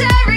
sorry